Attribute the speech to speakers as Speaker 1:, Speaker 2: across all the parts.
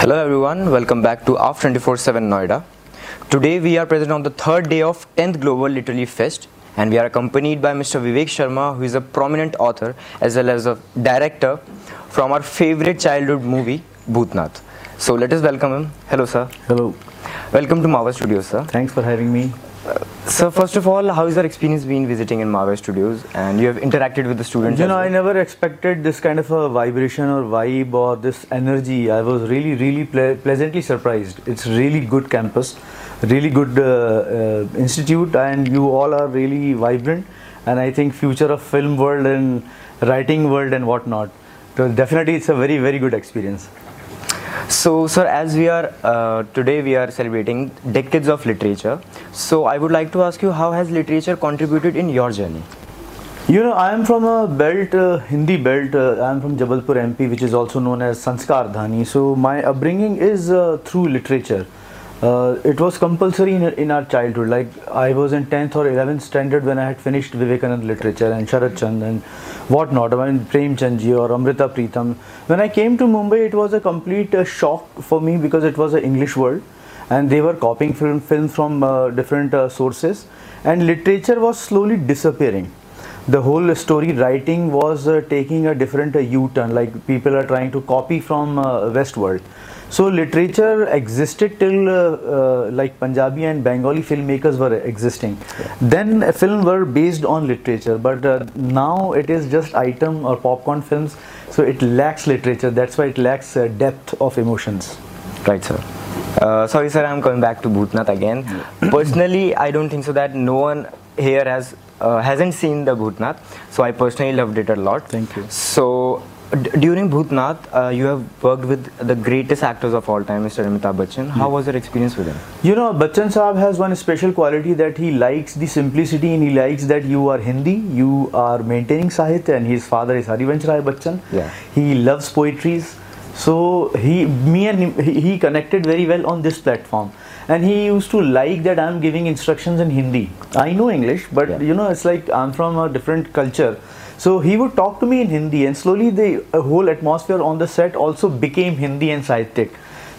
Speaker 1: Hello everyone, welcome back to AAFT 24/7 Noida. Today we are present on the third day of 10th Global Literary Fest and we are accompanied by Mr. Vivek Sharma who is a prominent author as well as a director from our favorite childhood movie Bhootnath. So let us welcome him. Hello sir.
Speaker 2: Hello,
Speaker 1: Welcome to Marwah Studios sir.
Speaker 2: thanks for having me.
Speaker 1: Sir, first of all, how is your experience been visiting in Marwah Studios and you have interacted with the students?
Speaker 2: You know, I never expected this kind of a vibration or vibe or this energy. I was really, really ple- pleasantly surprised. It's really good campus, really good uh, uh, institute, and you all are really vibrant. And I think future of film world and writing world and whatnot. So definitely, it's a very, very good experience.
Speaker 1: So, sir, as we are uh, today, we are celebrating decades of literature. So, I would like to ask you, how has literature contributed in your journey?
Speaker 2: You know, I am from a belt, uh, Hindi belt. Uh, I am from Jabalpur MP, which is also known as Sanskardhani. So my upbringing is uh, through literature. Uh, it was compulsory in, in our childhood. Like I was in 10th or 11th standard when I had finished Vivekanand literature and Sharat Chand and whatnot. I mean Prem Chandji or Amrita Pritam. When I came to Mumbai, it was a complete uh, shock for me because it was an English world and they were copying film, films from uh, different uh, sources and literature was slowly disappearing the whole story writing was uh, taking a different uh, u-turn like people are trying to copy from uh, west world. So literature existed till uh, uh, like punjabi and bengali filmmakers were existing. Then uh, film were based on literature but uh, now it is just item or popcorn films so it lacks literature. That's why it lacks uh, depth of emotions.
Speaker 1: Right, sir. Uh, sorry, sir, I'm coming back to Bhootnath again. Personally, I don't think so that no one here has uh, hasn't seen the Bhootnath. So, I personally loved it a lot.
Speaker 2: Thank you.
Speaker 1: So, d- during Bhootnath, uh, you have worked with the greatest actors of all time, Mr. Amitabh Bachchan. How was your experience with him?
Speaker 2: You know, Bachchan Saab has one special quality that he likes the simplicity and he likes that you are Hindi, you are maintaining Sahitya, and his father is Harivansh Rai Bachchan.
Speaker 1: Yeah.
Speaker 2: He loves poetries. So he, me and him, he connected very well on this platform. And he used to like that I'm giving instructions in Hindi. I know English, but
Speaker 1: Yeah.
Speaker 2: you know, it's like I'm from a different culture. So he would talk to me in Hindi, and slowly the uh, whole atmosphere on the set also became Hindi and Sahityak.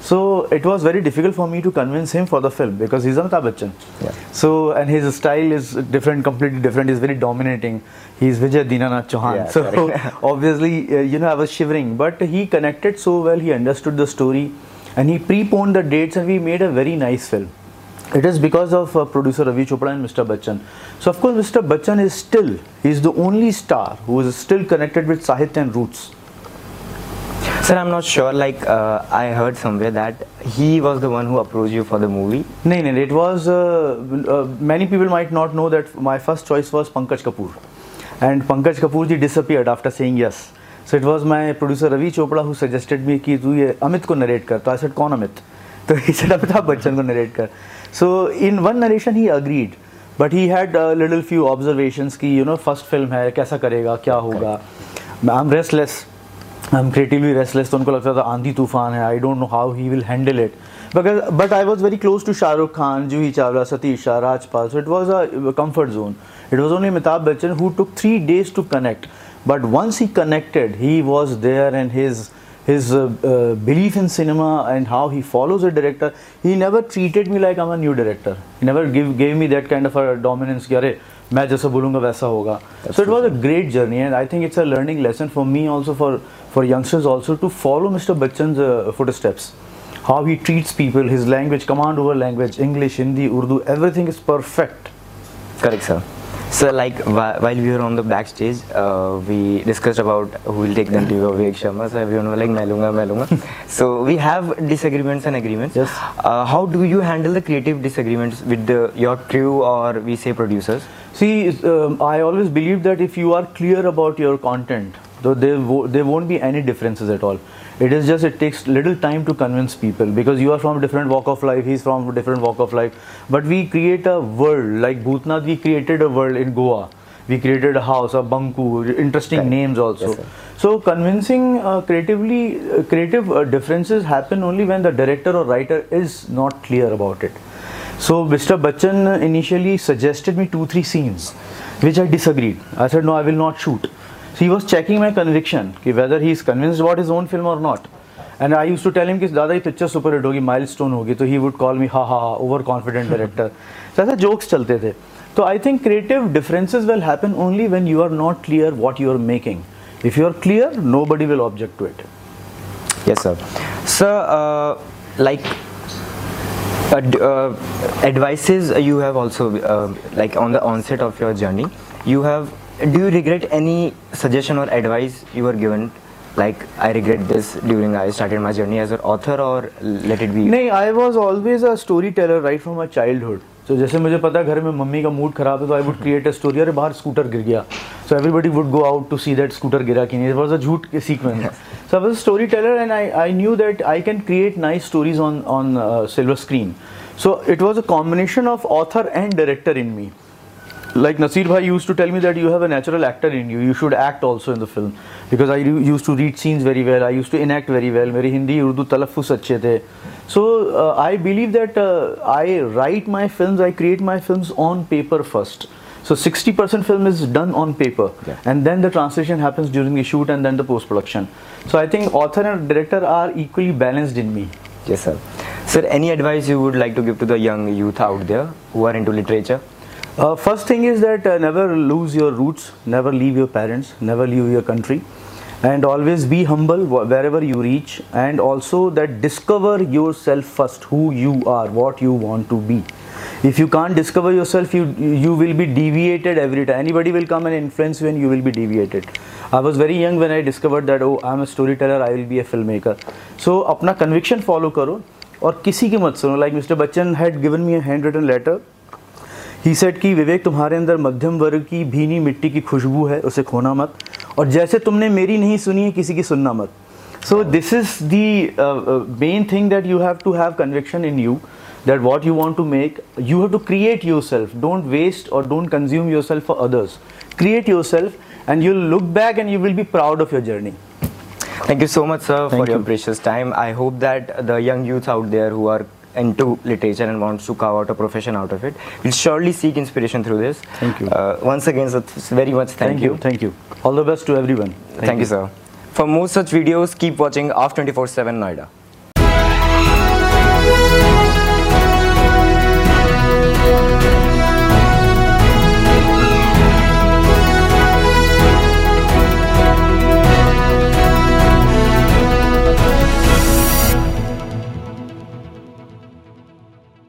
Speaker 2: So it was very difficult for me to convince him for the film because he's Amitabh Bachchan.
Speaker 1: Yeah.
Speaker 2: So and his style is different, completely different. He's very dominating. He's Vijay Dinanath Chauhan.
Speaker 1: Yeah,
Speaker 2: so obviously, uh, you know, I was shivering, but he connected so well. He understood the story, and he preponed the dates, and we made a very nice film. It is because of uh, producer Ravi Chopra and Mr. Bachchan. So of course, Mr. Bachchan is still he is the only star who is still connected with Sahitya and roots.
Speaker 1: Sir, I'm not sure. Like, uh, I heard somewhere that he was the one who approached you for the movie.
Speaker 2: No, no, it was. Uh, uh, many people might not know that my first choice was Pankaj Kapoor, and Pankaj Kapoor ji disappeared after saying yes. So it was my producer Ravi Chopra who suggested me कि तू ये अमित को narrate कर। तो आई set कौन अमित? तो he said Amitabh Bachchan को narrate कर। So in one narration he agreed but he had little few observation की यू नो फ़र्स्ट फ़िल्म है कैसा करेगा क्या होगा। I am restless I am creatively restless तो उनको लगता था आंधी तूफ़ान है I don't know how he will handle it because but I was very close to Shahrukh Khan Juhi Chawla Satish Shah Rajpal so it was a comfort zone it was only Amitabh Bachchan who took three days to connect But once he connected, he was there and his his uh, uh, belief in cinema and how he follows a director, he never treated me like I'm a new director. He never give, gave me that kind of a dominance कि अरे मैं जैसा बोलूँगा वैसा होगा. So it was a great journey and I think it's a learning lesson for me also for for youngsters also to follow Mr. Bachchan's uh, footsteps. How he treats people, his language, command over language, English, Hindi, Urdu, everything is perfect.
Speaker 1: Correct, sir. so like while we were on the backstage, uh, we discussed about who will take the to of Vivek Sharma. So everyone was like, "Malunga, malunga." so we have disagreements and agreements.
Speaker 2: Yes.
Speaker 1: Uh, how do you handle the creative disagreements with the, your crew or we say producers?
Speaker 2: See, um, I always believe that if you are clear about your content, though there, wo- there won't be any differences at all. It is just it takes little time to convince people because you are from a different walk of life, he's from a different walk of life. But we create a world like Bhootnath, we created a world in Goa. We created a house, a banku, interesting
Speaker 1: Right.
Speaker 2: names also.
Speaker 1: Yes,
Speaker 2: so convincing uh, creatively, uh, creative uh, differences happen only when the director or writer is not clear about it. So Mr. Bachchan initially suggested me two, three scenes, which I disagreed. I said, no, I will not shoot So he was checking my conviction, ki whether he is convinced about his own film or not. And I use to tell him कि दादा ये picture super hit होगी milestone होगी तो he would call मी हा हा हा over confident director तो ऐसा जोक्स चलते थे तो I think creative differences will happen only when you are not clear what you are making if you are clear no buddy will object to it
Speaker 1: Yes, sir. Sir, uh, like uh, d- uh, advices you have also uh, like on the onset of your journey. You have. Do you regret any suggestion or advice you were given? Like I regret this during I started my journey as an author, or let it be.
Speaker 2: नहीं I was always a story teller right from my child hood तो जैसे मुझे पता है घर में mummy का mood खराब है तो I would create a story अरे बाहर स्कूटर गिर गया so everybody would go out to see that scooter गिरा कि नहीं इट वॉज अ झूठ sequence so I was story teller and I I knew that I can create nice stories on on silver screen so it was a combination of author and director in me like Nasir Bhai used to tell me that you have a natural actor in you. You should act also in the film because I u- used to read scenes very well. I used to enact very well. मेरी हिंदी उर्दू तलफ़ुज़ अच्छे थे. So uh, I believe that uh, I write my films, I create my films on paper first. So 60% film is done on paper,
Speaker 1: Yeah.
Speaker 2: and then the translation happens during the shoot and then the post production. So I think author and director are equally balanced in me.
Speaker 1: Yes, sir. Sir, any advice you would like to give to the young youth out there who are into literature?
Speaker 2: Uh, first thing is that uh, never lose your roots, never leave your parents, never leave your country, and always be humble wh- wherever you reach, and also that discover yourself first, who you are, what you want to be. If you can't discover yourself, you you will be deviated every time. Anybody will come and influence you, and you will be deviated. I was very young when I discovered that oh, I'm a storyteller, I will be a filmmaker. So अपना conviction follow करो और किसी की मत सुनो. Like Mr. Bachchan had given me a handwritten letter he said कि विवेक तुम्हारे अंदर मध्यम वर्ग की भीनी मिट्टी की खुशबू है उसे खोना मत। और जैसे तुमने मेरी नहीं सुनी है किसी की सुनना मत। So this is the main thing that you have to have conviction in you that what you want to make you have to create yourself don't waste और don't consume yourself for others create yourself and you look back and you will be proud of your journey
Speaker 1: thank you so much sir for your precious time I hope that the young youth out there who are into literature and wants to carve out a profession out of it will surely seek inspiration through this.
Speaker 2: Thank you.
Speaker 1: Uh, once again, th- very much thank, you.
Speaker 2: thank you all the best to everyone
Speaker 1: Thank, you, sir. For more such videos, keep watching AAFT 24 7 Noida.